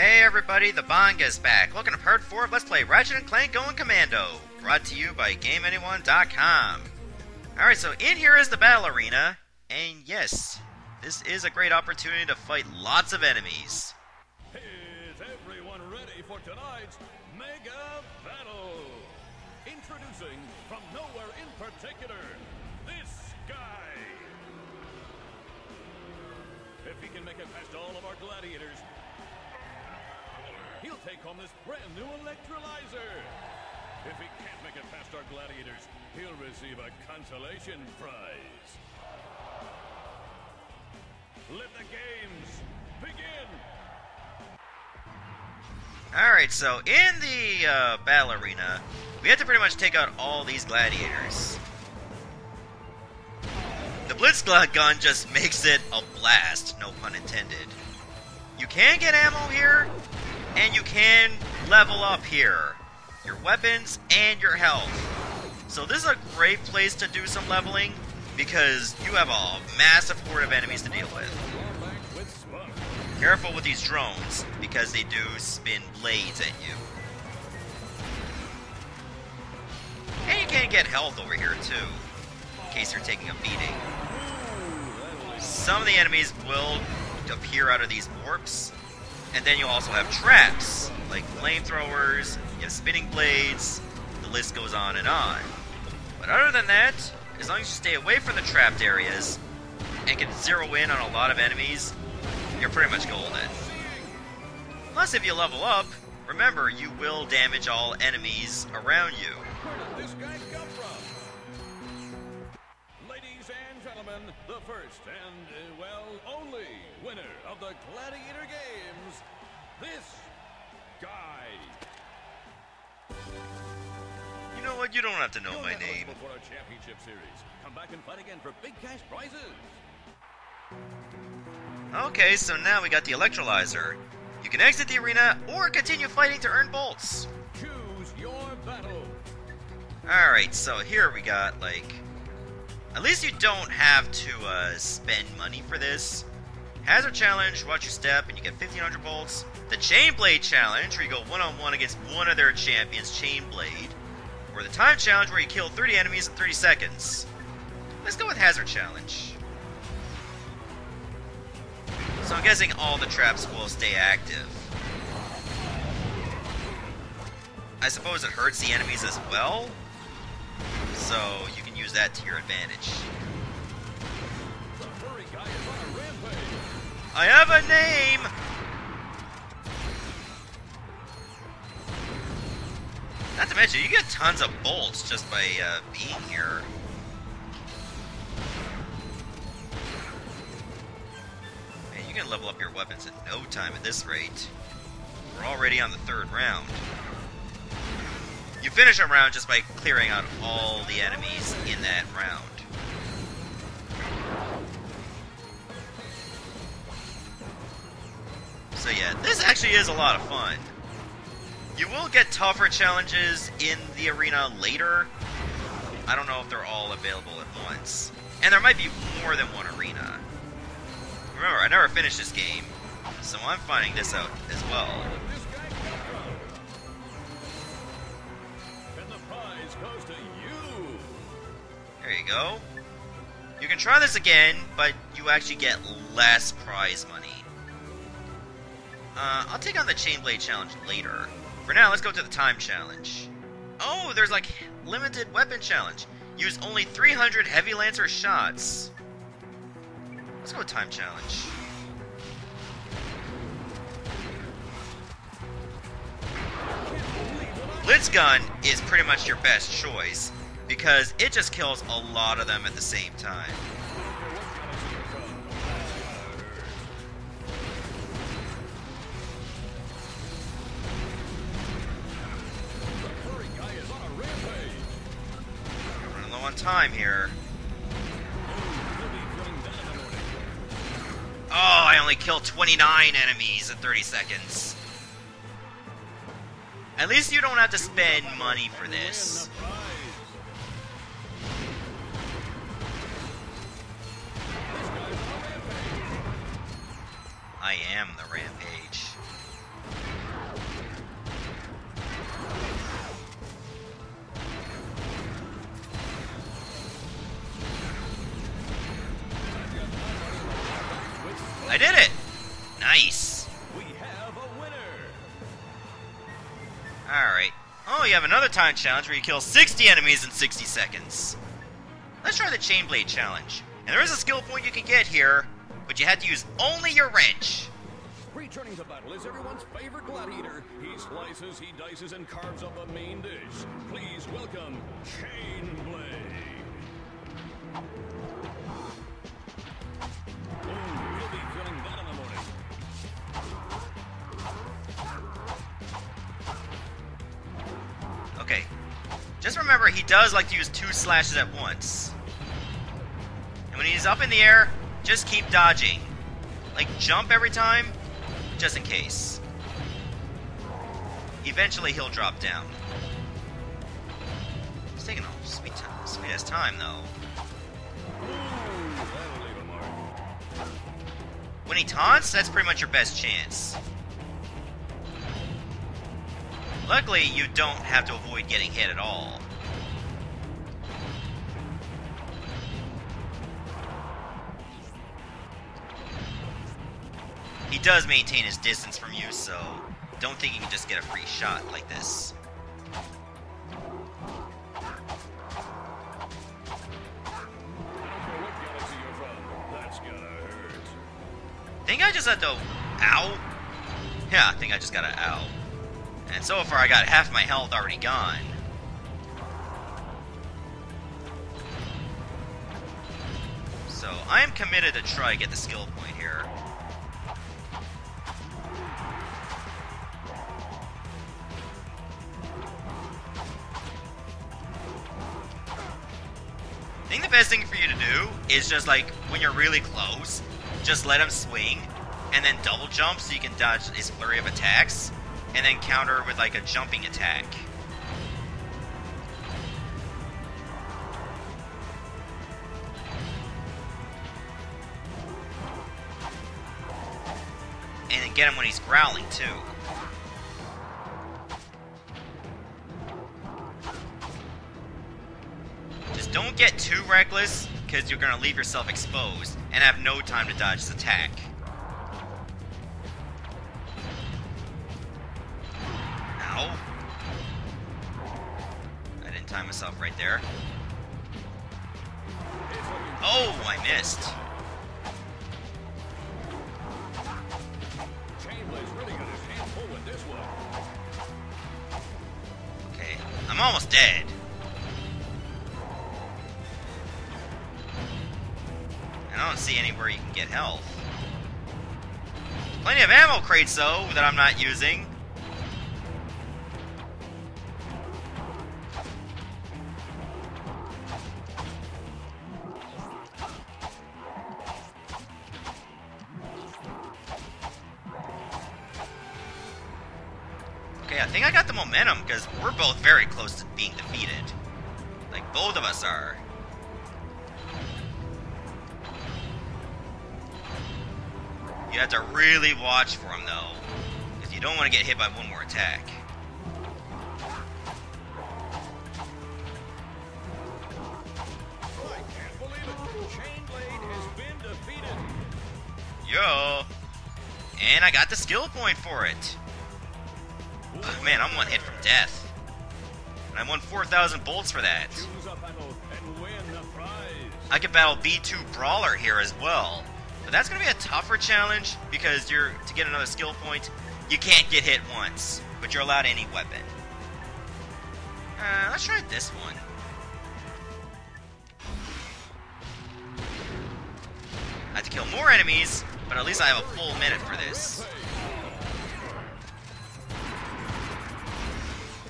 Hey everybody, the Bangaa's back. Welcome to part 4 of Let's Play Ratchet & Clank Going Commando, brought to you by GameAnyone.com. Alright, so in here is the battle arena, and yes, this is a great opportunity to fight lots of enemies. Is everyone ready for tonight's mega battle? Introducing from nowhere in particular, he'll take home this brand new electrolyzer. If he can't make it past our gladiators, he'll receive a consolation prize. Let the games begin. Alright, so in the uh, battle arena, we have to pretty much take out all these gladiators. The Blitz gun just makes it a blast, no pun intended. You can get ammo here, and you can level up here. Your weapons and your health. So this is a great place to do some leveling, because you have a massive horde of enemies to deal with. Careful with these drones, because they do spin blades at you. And you can get health over here too, in case you're taking a beating. Some of the enemies will appear out of these warps, and then you also have traps, like flamethrowers, you have spinning blades, the list goes on and on. But other than that, as long as you stay away from the trapped areas, and can zero in on a lot of enemies, you're pretty much golden. Plus, if you level up, remember, you will damage all enemies around you. Ladies and gentlemen, the first and, uh, well, only winner of the Gladiator Games, this guy. You know what? You don't have to know You're my name. for our championship series. Come back and fight again for big cash prizes. Okay, so now we got the electrolyzer. You can exit the arena or continue fighting to earn bolts. Choose your battle. Alright, so here we got, like... At least you don't have to uh, spend money for this. Hazard Challenge, watch your step, and you get 1500 bolts. The Chain Blade Challenge, where you go one on one against one of their champions, Chain Blade. Or the Time Challenge, where you kill 30 enemies in 30 seconds. Let's go with Hazard Challenge. So I'm guessing all the traps will stay active. I suppose it hurts the enemies as well, so you can use that to your advantage. I have a name! Not to mention, you get tons of bolts just by uh, being here. Man, you can level up your weapons in no time at this rate. We're already on the third round. You finish a round just by clearing out all the enemies in that round. So yeah, this actually is a lot of fun. You will get tougher challenges in the arena later. I don't know if they're all available at once. And there might be more than one arena. Remember, I never finished this game, so I'm finding this out as well. Where did this guy come from? And the prize goes to you. There you go. You can try this again, but you actually get less prize money. Uh, I'll take on the Chain Blade Challenge later. For now, let's go to the Time Challenge. Oh, there's like limited weapon challenge. Use only 300 Heavy Lancer shots. Let's go with Time Challenge. Blitz Gun is pretty much your best choice because it just kills a lot of them at the same time. Time here. Oh, I only killed 29 enemies in 30 seconds. At least you don't have to spend money for this. Challenge where you kill 60 enemies in 60 seconds. Let's try the Chainblade challenge. And there is a skill point you can get here, but you have to use only your wrench. Returning to battle is everyone's favorite gladiator. He slices, he dices, and carves up a main dish. Please welcome Chain remember, he does like to use two slashes at once. And when he's up in the air, just keep dodging. Like, jump every time, just in case. Eventually, he'll drop down. It's taking a sweet time, sweet ass time, though. When he taunts, that's pretty much your best chance. Luckily, you don't have to avoid getting hit at all. He does maintain his distance from you, so don't think you can just get a free shot like this. Think I just had to ow. Yeah, I think I just got an ow. And so far, I got half my health already gone. So I am committed to try to get the skill point here. The best thing for you to do is just like when you're really close, just let him swing and then double jump so you can dodge his flurry of attacks and then counter with like a jumping attack. And then get him when he's growling too. Get too reckless, because you're gonna leave yourself exposed and have no time to dodge his attack. Ow. I didn't time myself right there. Oh, I missed. This. Okay, I'm almost dead. Anywhere you can get health. Plenty of ammo crates though that I'm not using. Okay, I think I got the momentum because we're both very close to being defeated. Like, both of us are. Really watch for him, though, because you don't want to get hit by one more attack. I can't believe it. Chain has been defeated. Yo! And I got the skill point for it. Ugh, man, I'm one hit from death. And I won 4,000 bolts for that. Choose a battle and win the prize. I could battle B2 Brawler here as well. But that's gonna be a tougher challenge because you're to get another skill point, you can't get hit once, but you're allowed any weapon. Uh, let's try this one. I have to kill more enemies, but at least I have a full minute for this.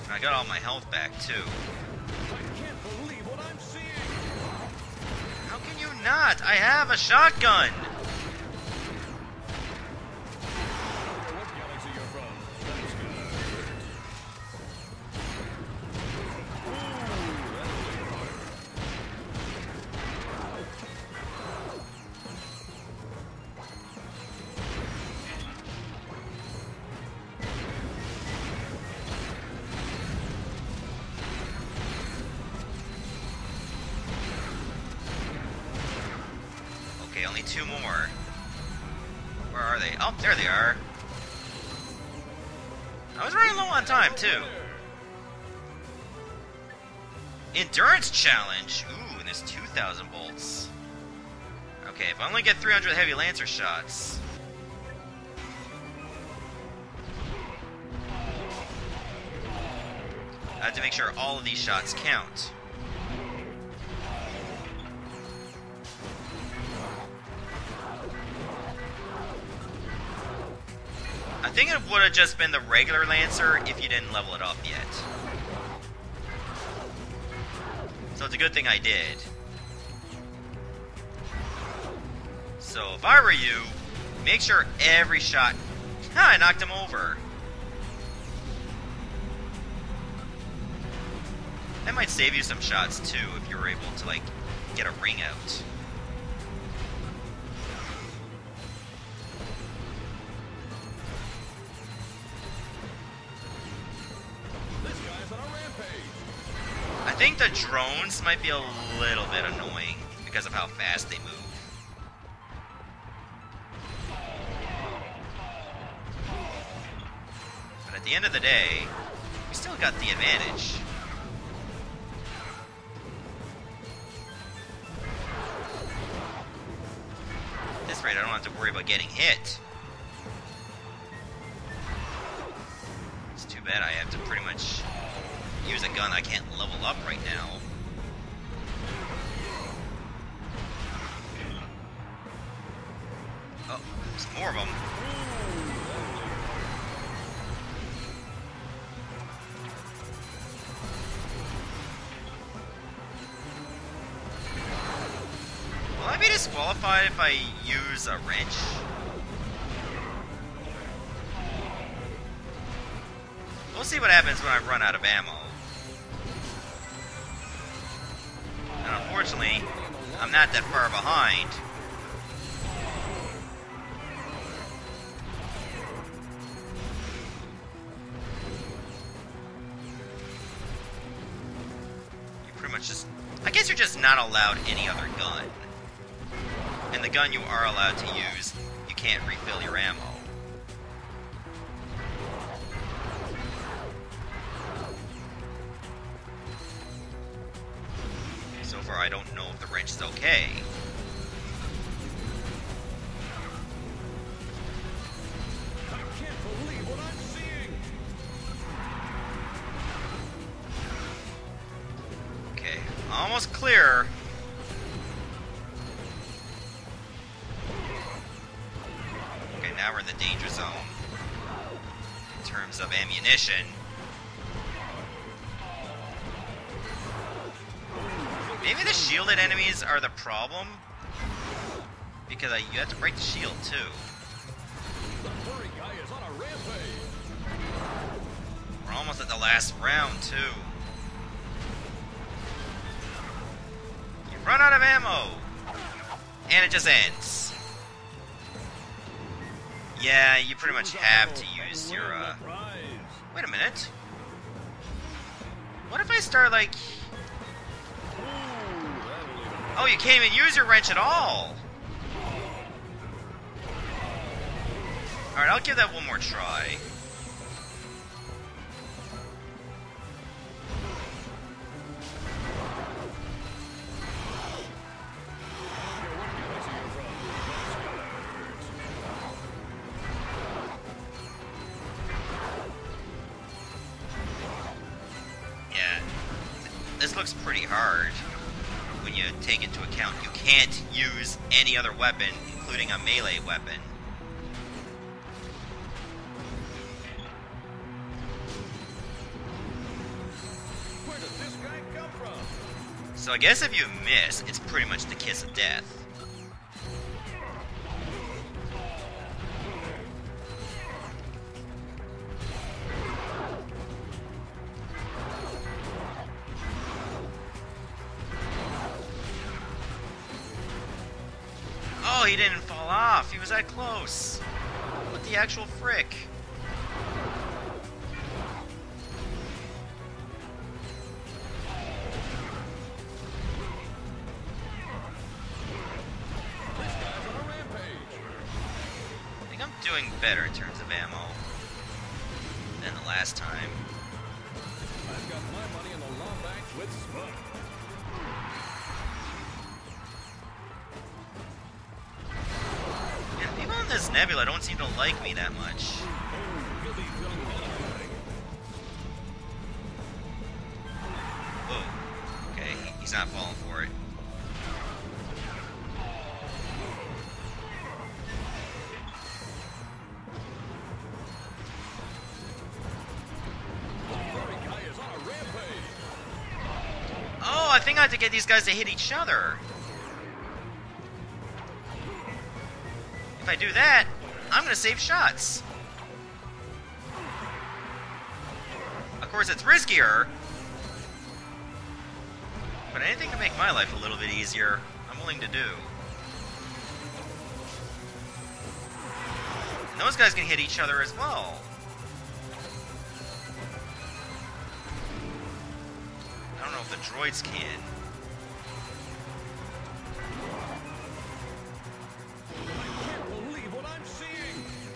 And I got all my health back too. How can you not? I have a shotgun! only two more. Where are they? Oh, there they are. I was running low on time, too. Endurance challenge! Ooh, and there's 2,000 volts. Okay, if I only get 300 heavy lancer shots... I have to make sure all of these shots count. Think it would have just been the regular Lancer if you didn't level it up yet. So it's a good thing I did. So if I were you, make sure every shot... Ha, I knocked him over. That might save you some shots too if you were able to like get a ring out. The drones might be a little bit annoying because of how fast they move. But at the end of the day, we still got the advantage. At this rate, I don't have to worry about getting hit. It's too bad I have to pretty much use a gun I can't level up right now. Oh, there's more of them. Will I be disqualified if I use a wrench? We'll see what happens when I run out of ammo. Unfortunately, I'm not that far behind. You pretty much just... I guess you're just not allowed any other gun. And the gun you are allowed to use, you can't refill your ammo. Wrench is okay. Maybe the shielded enemies are the problem? Because uh, you have to break the shield too. We're almost at the last round too. You run out of ammo! And it just ends. Yeah, you pretty much have to use your, uh... Wait a minute. What if I start, like... Oh, you can't even use your wrench at all! Alright, I'll give that one more try. Any other weapon, including a melee weapon. Where did this guy come from? So I guess if you miss, it's pretty much the kiss of death. That close. What the actual frick? I think I'm doing better in terms he's not falling for it. Oh, I think I have to get these guys to hit each other. If I do that, I'm gonna save shots. Of course, it's riskier. But anything to make my life a little bit easier, I'm willing to do. And those guys can hit each other as well. I don't know if the droids can.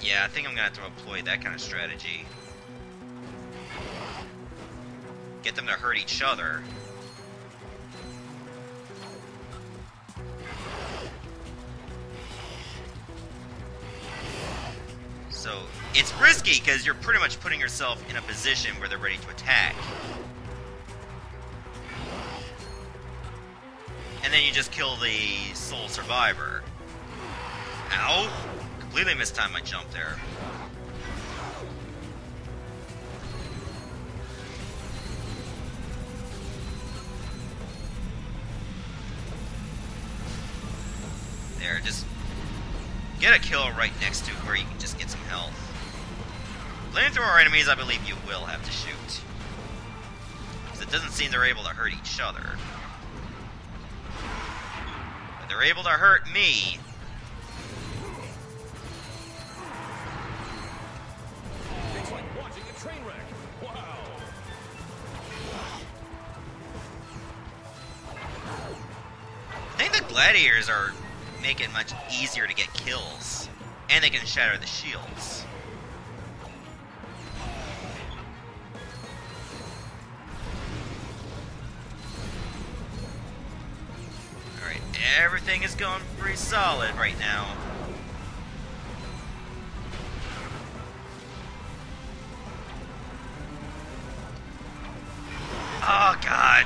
Yeah, I think I'm gonna have to employ that kind of strategy. Get them to hurt each other. It's risky because you're pretty much putting yourself in a position where they're ready to attack. And then you just kill the sole survivor. Ow! Completely mistimed my jump there. There, just get a kill right next to where you can just get. Flamethrower enemies, I believe you will have to shoot. Because it doesn't seem they're able to hurt each other. But they're able to hurt me. It's like watching a train wreck. Wow. I think the gladiators are making it much easier to get kills. And they can shatter the shields. Everything is going pretty solid right now. Oh god!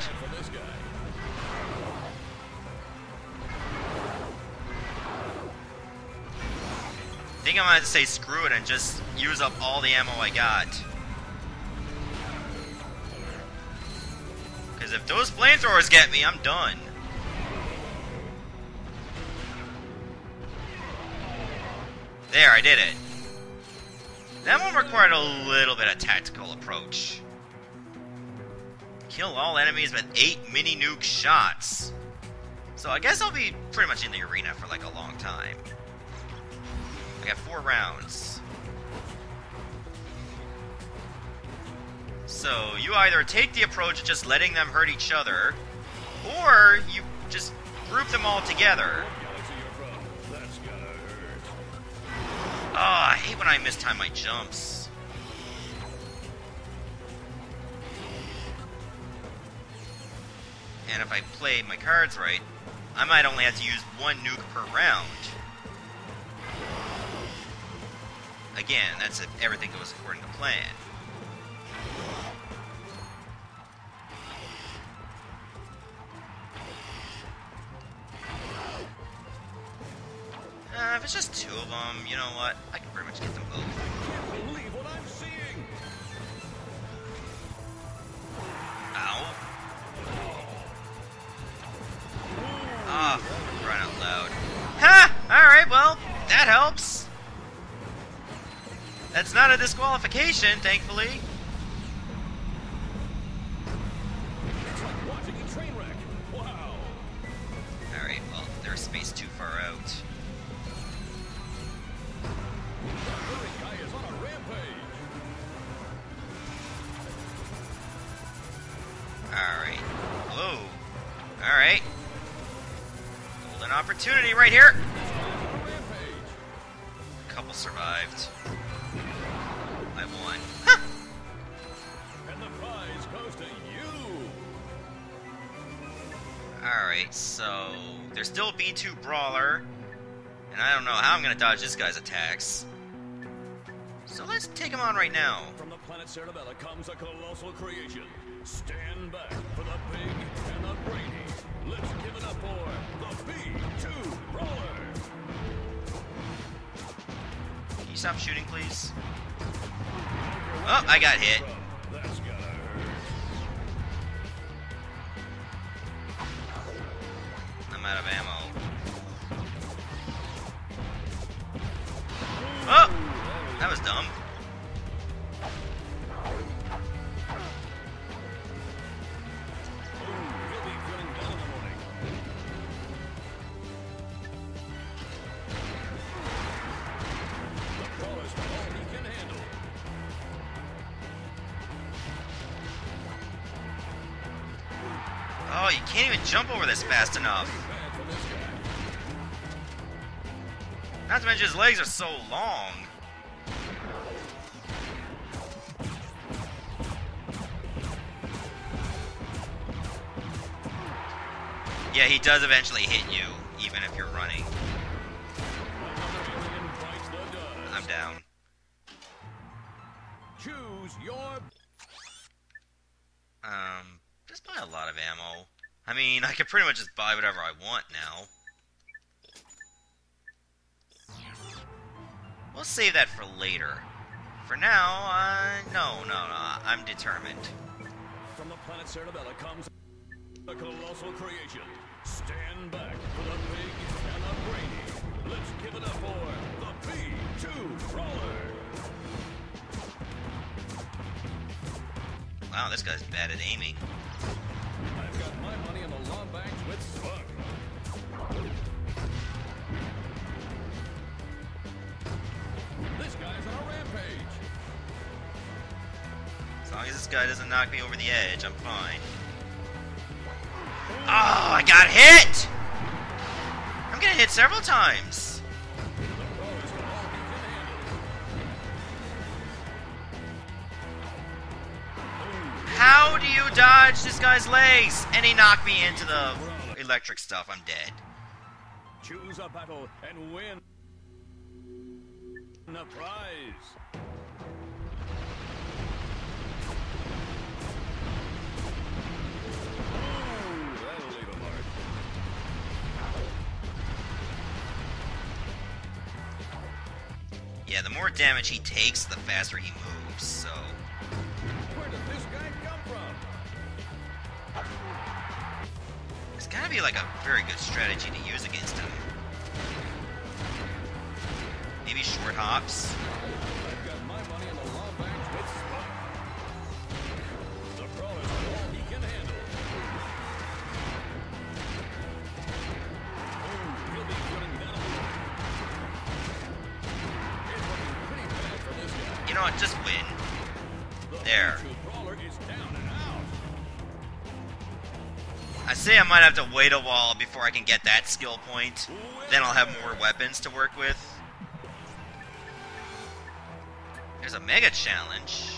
I think I'm gonna have to say screw it and just use up all the ammo I got. Because if those flamethrowers get me, I'm done. One required a little bit of tactical approach. Kill all enemies with eight mini nuke shots. So I guess I'll be pretty much in the arena for like a long time. I got four rounds. So you either take the approach of just letting them hurt each other, or you just group them all together. Oh, I hate when I mistime my jumps. And if I play my cards right, I might only have to use one nuke per round. Again, that's if everything goes according to plan. It's just two of them, you know what? I can pretty much get them both. Can't believe what I'm seeing. Ow. Ah, for crying out loud. Ha! Alright, well, that helps. That's not a disqualification, thankfully. It's like watching a train wreck. Wow. Alright, well, they're spaced too far out. Opportunity right here. This guy's on a. Couple survived. I won. Huh. And the prize goes to you. Alright, so there's still B2 Brawler, and I don't know how I'm gonna dodge this guy's attacks. So let's take him on right now. From the planet Cerebella comes a colossal creation. Stand back for the big you stop shooting, please? Oh, I got hit. Can't even jump over this fast enough. Not to mention his legs are so long. Yeah, he does eventually hit you, pretty much just buy whatever I want now. We'll save that for later. For now, uh, no, no, no, I'm determined. From the planet Cerebella comes a colossal creation. Stand back for the big and the brainy. Let's give it up for the B2 Brawler. Wow, this guy's bad at aiming. This guy doesn't knock me over the edge, I'm fine. Oh, I got hit! I'm getting hit several times. The. How do you dodge this guy's legs? And he knocked me into the electric stuff. I'm dead. Choose a battle and win a prize. Damage he takes, the faster he moves, so... Where did this guy come from? It's gotta be like a very good strategy to use against him. Maybe short hops? Have to wait a while before I can get that skill point. Then I'll have more weapons to work with. There's a mega challenge.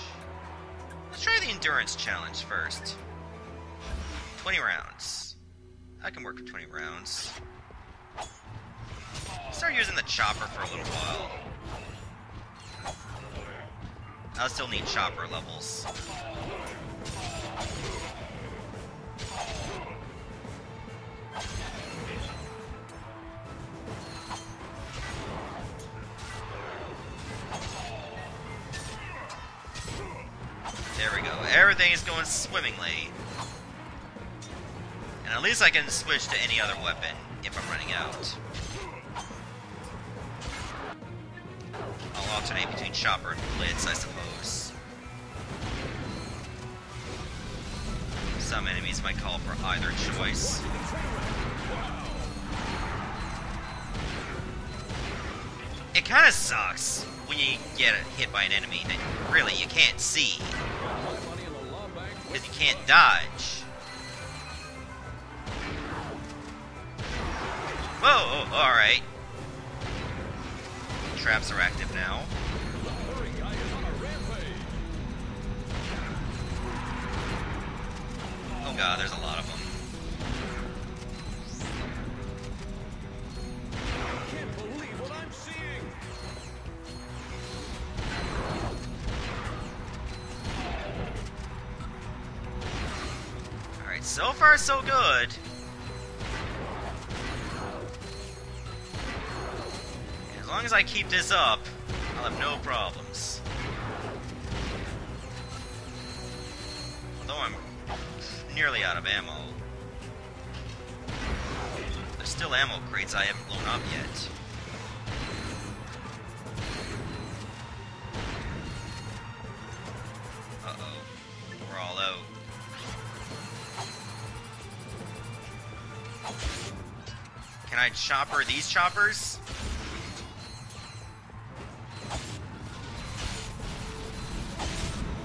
Let's try the endurance challenge first. 20 rounds. I can work with 20 rounds. Start using the chopper for a little while. I'll still need chopper levels. There we go. Everything is going swimmingly. And at least I can switch to any other weapon if I'm running out. I'll alternate between Chopper and Blitz, I suppose. Some enemies might call for either choice. It kind of sucks when you get hit by an enemy that really you can't see can't dodge. Whoa, oh, alright. Traps are active now. Oh god, there's a lot So far, so good. As long as I keep this up, I'll have no problems. Although I'm nearly out of ammo. There's still ammo crates I haven't blown up yet. Chopper these choppers?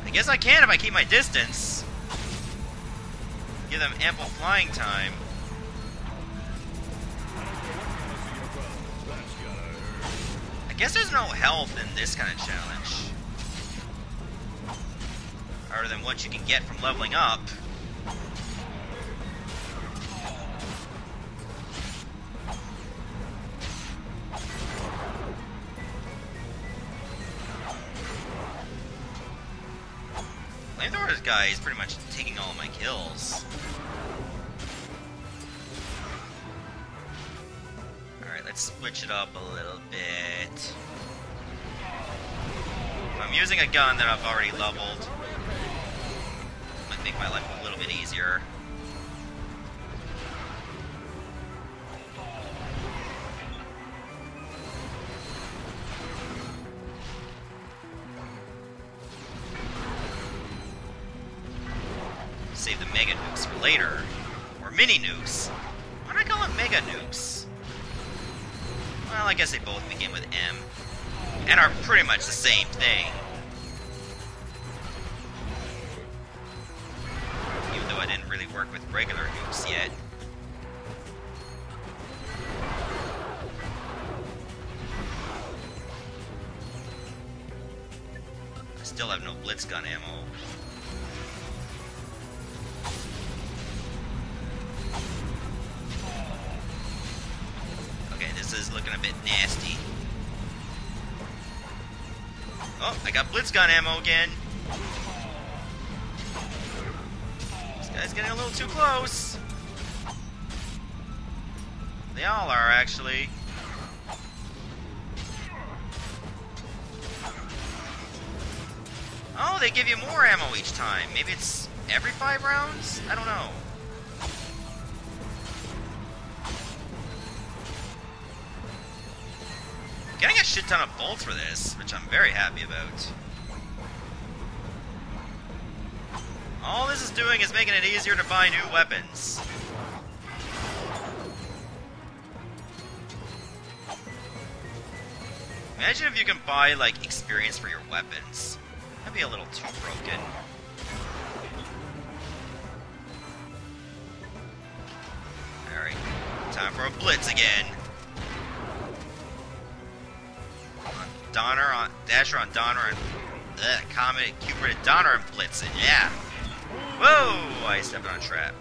I guess I can if I keep my distance. Give them ample flying time. I guess there's no health in this kind of challenge. Other than what you can get from leveling up. Flamethrower's guy is pretty much taking all my kills. Alright, let's switch it up a little bit. If I'm using a gun that I've already leveled, might make my life a little bit easier. Still have no blitz gun ammo. Okay, this is looking a bit nasty. Oh, I got blitz gun ammo again. This guy's getting a little too close. They all are, actually. They give you more ammo each time. Maybe it's every five rounds? I don't know. Getting a shit ton of bolts for this, which I'm very happy about. All this is doing is making it easier to buy new weapons. Imagine if you can buy, like, experience for your weapons. Be a little too broken. Alright, time for a blitz again. Donner on Dasher on Donner and uh, Comet, Cupid, and Donner and Blitzen. Yeah. Whoa! I stepped on a trap.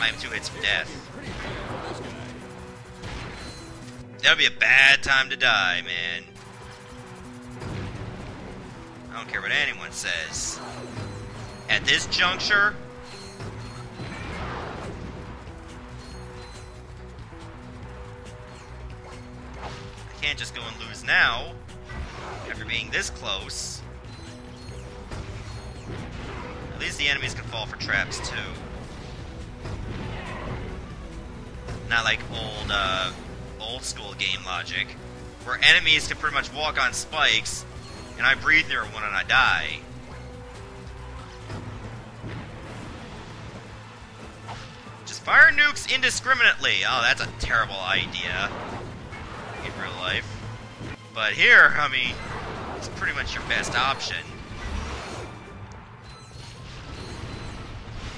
I am two hits from death. That'll be a bad time to die, man. I don't care what anyone says. At this juncture, I can't just go and lose now after being this close. At least the enemies can fall for traps too. Not like old, uh, old school game logic, where enemies can pretty much walk on spikes, and I breathe near one and I die. Just fire nukes indiscriminately. Oh, that's a terrible idea in real life. But here, I mean, it's pretty much your best option.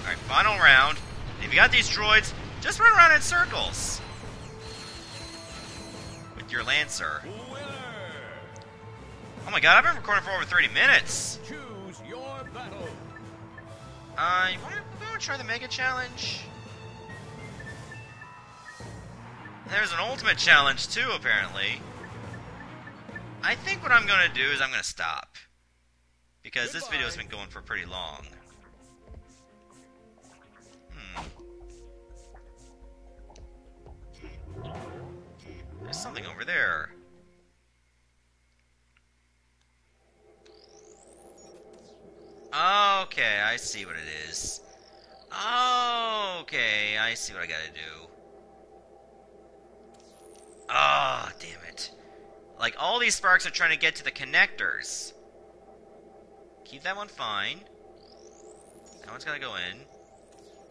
Alright, final round. If you got these droids, just run around in circles. With your Lancer. Oh my god, I've been recording for over 30 minutes. Choose your battle. Uh, you wanna, you wanna try the Mega Challenge? There's an Ultimate Challenge too, apparently. I think what I'm gonna do is I'm gonna stop. Because this video's been going for pretty long. Hmm. There's something over there. Okay, I see what it is. Okay, I see what I gotta do. Ah, oh, damn it. Like, all these sparks are trying to get to the connectors. Keep that one fine. That one's gotta go in.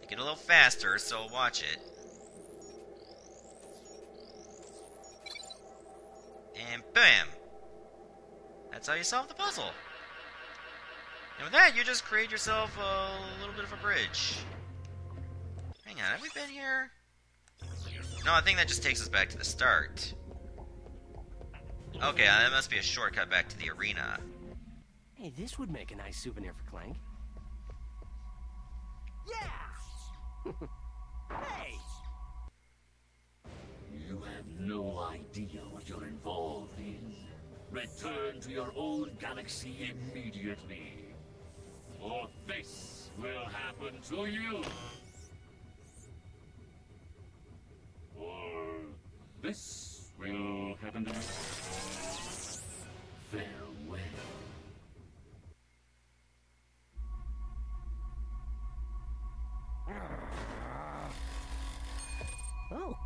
Make it a little faster, so watch it. And bam! That's how you solve the puzzle. And with that, you just create yourself a little bit of a bridge. Hang on, have we been here? No, I think that just takes us back to the start. Okay, uh, that must be a shortcut back to the arena. Hey, this would make a nice souvenir for Clank. Yeah! hey! You have no idea what you're involved in. Return to your own galaxy immediately. Or this will happen to you. Or this will happen to you. Farewell. Oh,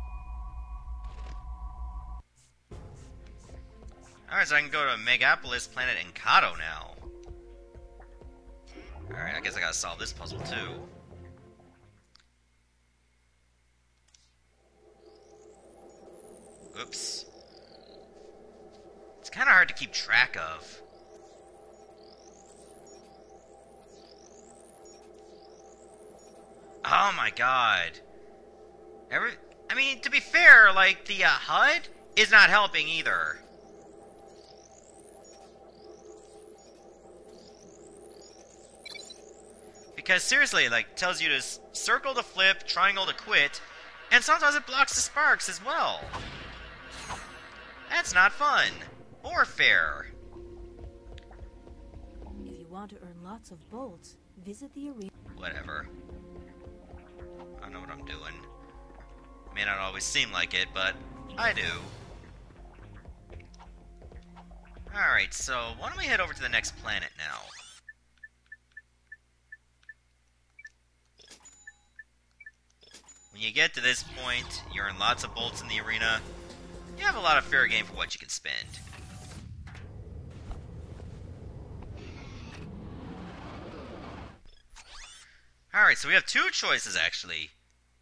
Alright, so I can go to Megapolis planet Encato now. I guess I gotta solve this puzzle too. Oops. It's kinda hard to keep track of. Oh my god. Every, I mean, to be fair, like, the uh, HUD is not helping either. Because seriously, like, tells you to circle to flip, triangle to quit, and sometimes it blocks the sparks as well. That's not fun. Or fair. If you want to earn lots of bolts, visit the arena. Whatever. I know what I'm doing. May not always seem like it, but I do. Alright, so why don't we head over to the next planet now? When you get to this point, you're in lots of bolts in the arena. You have a lot of fair game for what you can spend. Alright, so we have two choices actually.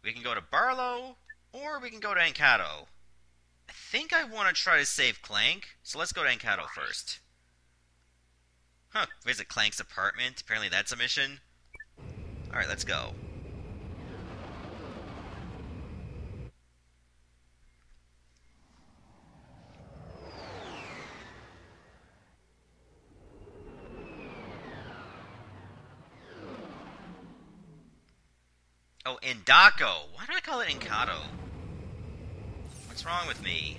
We can go to Barlow, or we can go to Encato. I think I want to try to save Clank, so let's go to Encato first. Huh, visit Clank's apartment. Apparently that's a mission. Alright, let's go. Oh, Endako. Why do I call it Encato? What's wrong with me?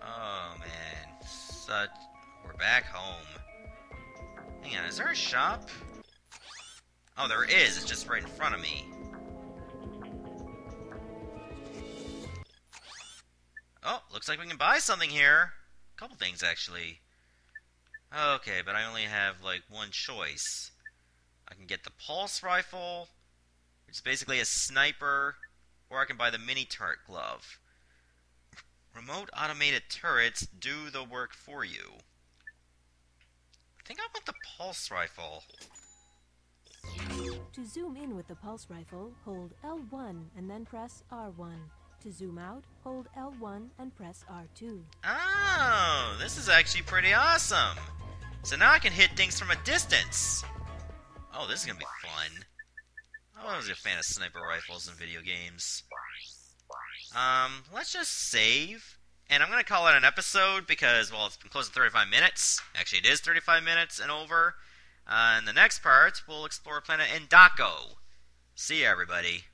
Oh, man. Such... We're back home. Hang on, is there a shop? Oh, there is. It's just right in front of me. Oh, looks like we can buy something here. A couple things, actually. Okay, but I only have, like, one choice. I can get the pulse rifle, which is basically a sniper, or I can buy the mini turret glove. Remote automated turrets do the work for you. I think I want the pulse rifle. To zoom in with the pulse rifle, hold L1 and then press R1. To zoom out, hold L1 and press R2. Oh, this is actually pretty awesome. So now I can hit things from a distance. Oh, this is gonna be fun. I was a fan of sniper rifles in video games. Um, let's just save. And I'm gonna call it an episode because, well, it's been close to 35 minutes. Actually, it is 35 minutes and over. Uh, in the next part, we'll explore planet Endako. See ya, everybody.